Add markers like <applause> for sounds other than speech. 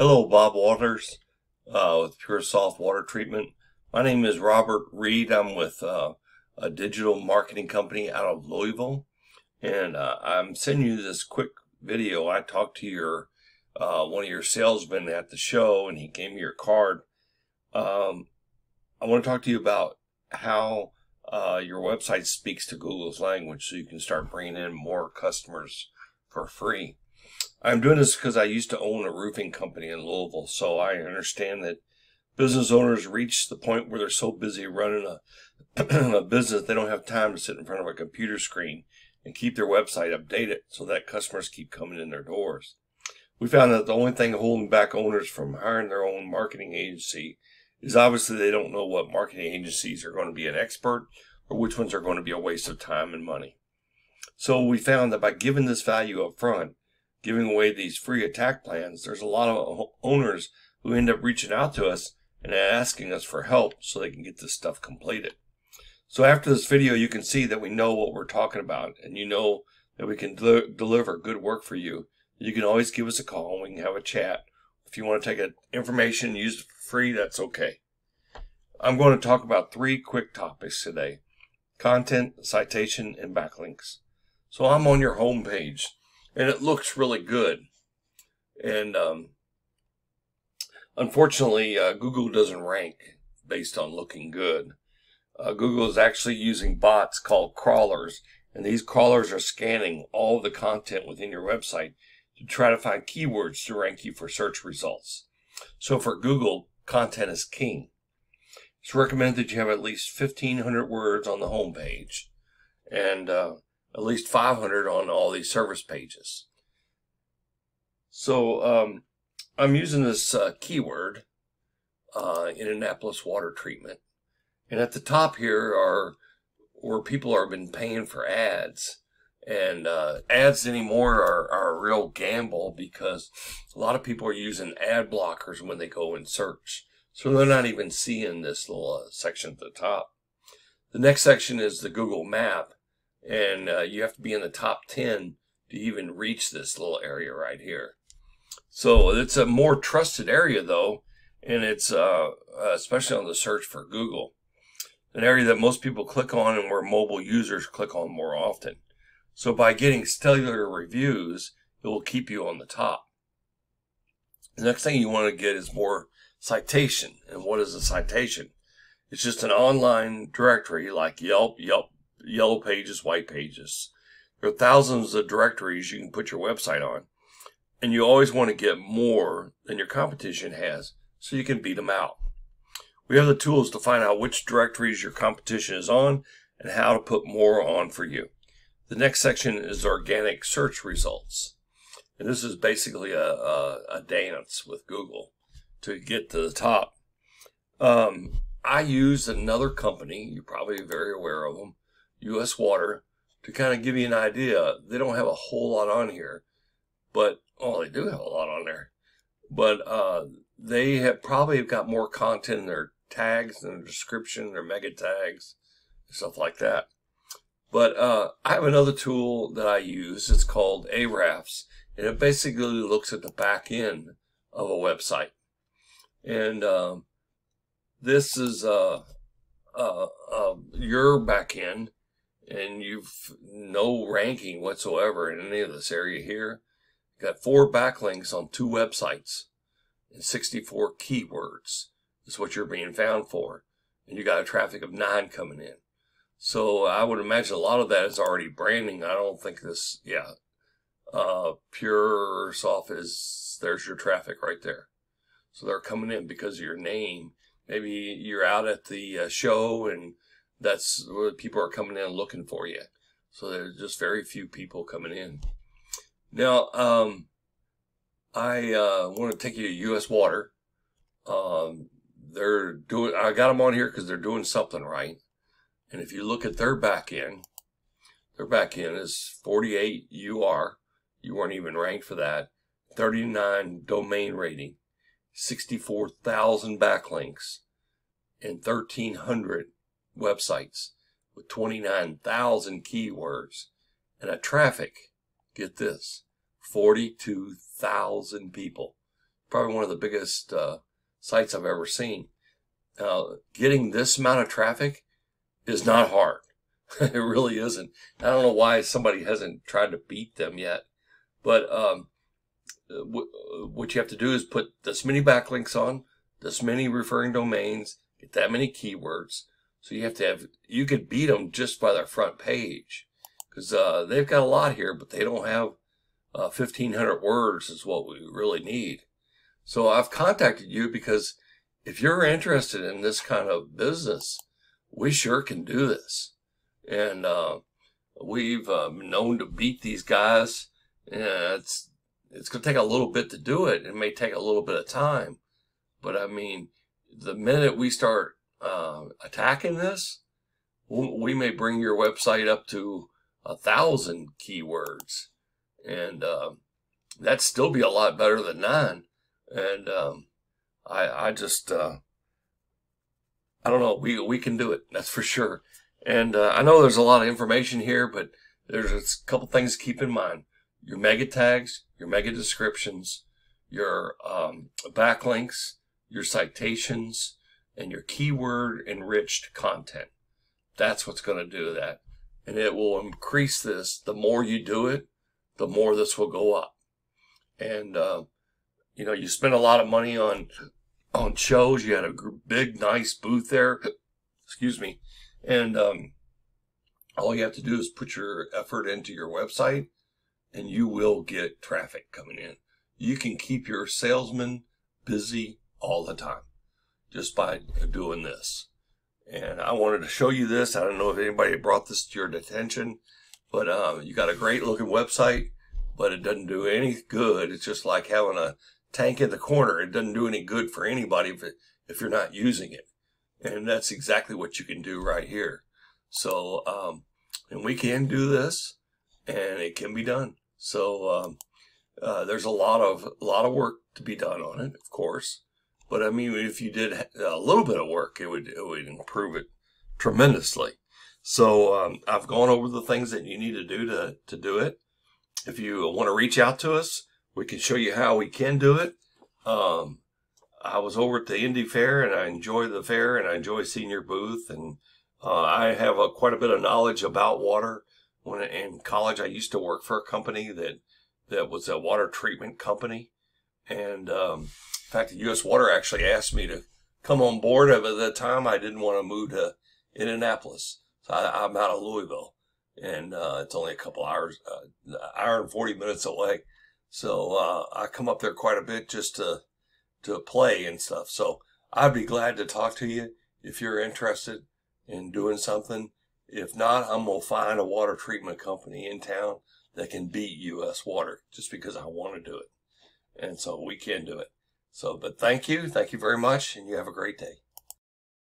Hello, Bob Waters uh, with Pure Soft Water Treatment. My name is Robert Reid. I'm with uh, a digital marketing company out of Louisville, and uh, I'm sending you this quick video. I talked to your uh, one of your salesmen at the show, and he gave me your card. Um, I want to talk to you about how uh, your website speaks to Google's language, so you can start bringing in more customers for free. I'm doing this because I used to own a roofing company in Louisville, so I understand that business owners reach the point where they're so busy running a, <clears throat> a business they don't have time to sit in front of a computer screen and keep their website updated so that customers keep coming in their doors. We found that the only thing holding back owners from hiring their own marketing agency is obviously they don't know what marketing agencies are going to be an expert or which ones are going to be a waste of time and money. So we found that by giving this value up front, giving away these free attack plans, there's a lot of owners who end up reaching out to us and asking us for help so they can get this stuff completed. So after this video, you can see that we know what we're talking about and you know that we can del deliver good work for you. You can always give us a call and we can have a chat. If you want to take information use it for free, that's okay. I'm going to talk about three quick topics today. Content, citation, and backlinks. So I'm on your home page and it looks really good. And um, unfortunately, uh, Google doesn't rank based on looking good. Uh, Google is actually using bots called crawlers, and these crawlers are scanning all the content within your website to try to find keywords to rank you for search results. So for Google, content is king. It's recommended that you have at least 1,500 words on the home page. And uh, at least 500 on all these service pages. So um, I'm using this uh, keyword uh, water treatment. And at the top here are where people have been paying for ads. And uh, ads anymore are, are a real gamble because a lot of people are using ad blockers when they go and search. So they're not even seeing this little uh, section at the top. The next section is the Google map and uh, you have to be in the top 10 to even reach this little area right here. So it's a more trusted area though, and it's uh, uh, especially on the search for Google, an area that most people click on and where mobile users click on more often. So by getting stellar reviews, it will keep you on the top. The next thing you want to get is more citation. And what is a citation? It's just an online directory like Yelp, Yelp yellow pages, white pages. There are thousands of directories you can put your website on. And you always want to get more than your competition has so you can beat them out. We have the tools to find out which directories your competition is on and how to put more on for you. The next section is organic search results. And this is basically a, a, a dance with Google to get to the top. Um, I use another company, you're probably very aware of them, U.S. Water, to kind of give you an idea. They don't have a whole lot on here, but oh, they do have a lot on there. But uh, they have probably got more content in their tags and their description, their mega tags, stuff like that. But uh, I have another tool that I use. It's called Ahrefs, and it basically looks at the back end of a website. And um, this is uh, uh, uh, your back end and you've no ranking whatsoever in any of this area here. Got four backlinks on two websites and 64 keywords is what you're being found for. And you got a traffic of nine coming in. So I would imagine a lot of that is already branding. I don't think this, yeah, uh, pure soft is, there's your traffic right there. So they're coming in because of your name. Maybe you're out at the uh, show and that's where people are coming in looking for you. So there's just very few people coming in. Now, um, I uh, want to take you to U.S. Water. Um, they're doing. I got them on here because they're doing something right. And if you look at their back end, their back end is 48 UR. You weren't even ranked for that. 39 domain rating, 64,000 backlinks, and 1,300 websites with 29,000 keywords and a traffic, get this, 42,000 people probably one of the biggest uh, sites I've ever seen. Uh, getting this amount of traffic is not hard. <laughs> it really isn't. I don't know why somebody hasn't tried to beat them yet, but um, what you have to do is put this many backlinks on, this many referring domains, get that many keywords. So you have to have, you could beat them just by their front page because uh, they've got a lot here, but they don't have uh, 1500 words is what we really need. So I've contacted you because if you're interested in this kind of business, we sure can do this. And uh, we've uh, known to beat these guys. And it's it's going to take a little bit to do it. It may take a little bit of time, but I mean, the minute we start uh, attacking this, we may bring your website up to a thousand keywords, and uh, that'd still be a lot better than nine. And um, I, I just, uh, I don't know. We we can do it. That's for sure. And uh, I know there's a lot of information here, but there's a couple things to keep in mind. Your mega tags, your mega descriptions, your um, backlinks, your citations, and your keyword enriched content. That's what's going to do that. And it will increase this. The more you do it, the more this will go up. And, uh, you know, you spend a lot of money on, on shows. You had a big, nice booth there. <coughs> Excuse me. And, um, all you have to do is put your effort into your website and you will get traffic coming in. You can keep your salesman busy all the time just by doing this. And I wanted to show you this. I don't know if anybody brought this to your attention, but uh, you got a great looking website, but it doesn't do any good. It's just like having a tank in the corner. It doesn't do any good for anybody if, it, if you're not using it. And that's exactly what you can do right here. So, um, and we can do this and it can be done. So um, uh, there's a lot of a lot of work to be done on it, of course. But I mean, if you did a little bit of work, it would it would improve it tremendously. So um, I've gone over the things that you need to do to to do it. If you want to reach out to us, we can show you how we can do it. Um, I was over at the Indy Fair and I enjoy the fair and I enjoy seeing your booth and uh, I have a, quite a bit of knowledge about water when in college I used to work for a company that that was a water treatment company, and um, in fact, U.S. Water actually asked me to come on board. At the time, I didn't want to move to Indianapolis, so I, am out of Louisville, and uh, it's only a couple hours, uh, hour and forty minutes away. So uh, I come up there quite a bit just to to play and stuff. So I'd be glad to talk to you if you're interested in doing something if not, I'm going to find a water treatment company in town that can beat U.S. Water just because I want to do it. And so we can do it. So, but thank you. Thank you very much. And you have a great day.